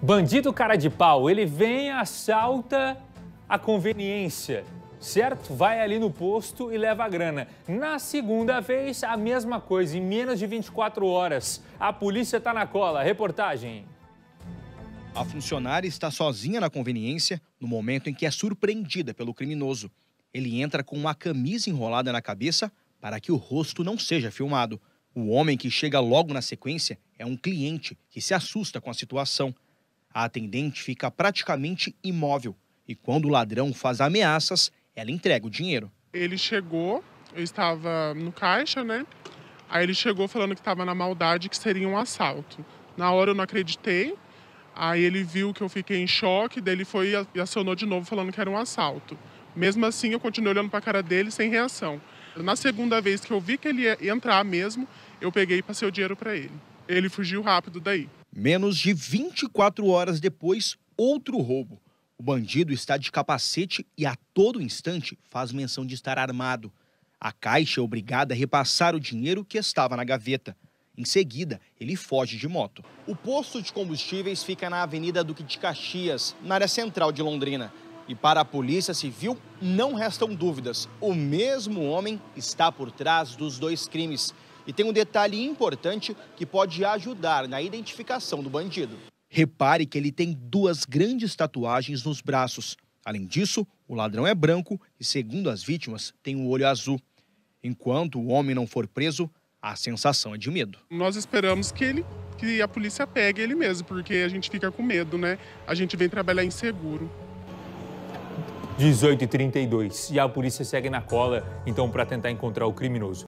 Bandido cara de pau, ele vem, assalta a conveniência, certo? Vai ali no posto e leva a grana. Na segunda vez, a mesma coisa, em menos de 24 horas. A polícia está na cola. Reportagem. A funcionária está sozinha na conveniência no momento em que é surpreendida pelo criminoso. Ele entra com uma camisa enrolada na cabeça para que o rosto não seja filmado. O homem que chega logo na sequência é um cliente que se assusta com a situação. A atendente fica praticamente imóvel e quando o ladrão faz ameaças, ela entrega o dinheiro. Ele chegou, eu estava no caixa, né? Aí ele chegou falando que estava na maldade, que seria um assalto. Na hora eu não acreditei. Aí ele viu que eu fiquei em choque, daí ele foi e acionou de novo falando que era um assalto. Mesmo assim, eu continuei olhando para a cara dele sem reação. Na segunda vez que eu vi que ele ia entrar mesmo, eu peguei e passei o dinheiro para ele. Ele fugiu rápido daí. Menos de 24 horas depois, outro roubo. O bandido está de capacete e a todo instante faz menção de estar armado. A caixa é obrigada a repassar o dinheiro que estava na gaveta. Em seguida, ele foge de moto. O posto de combustíveis fica na Avenida Duque de Caxias, na área central de Londrina. E para a Polícia Civil, não restam dúvidas: o mesmo homem está por trás dos dois crimes. E tem um detalhe importante que pode ajudar na identificação do bandido. Repare que ele tem duas grandes tatuagens nos braços. Além disso, o ladrão é branco e, segundo as vítimas, tem o um olho azul. Enquanto o homem não for preso, a sensação é de medo. Nós esperamos que ele que a polícia pegue ele mesmo, porque a gente fica com medo, né? A gente vem trabalhar inseguro. 18 e 32 e a polícia segue na cola, então, para tentar encontrar o criminoso.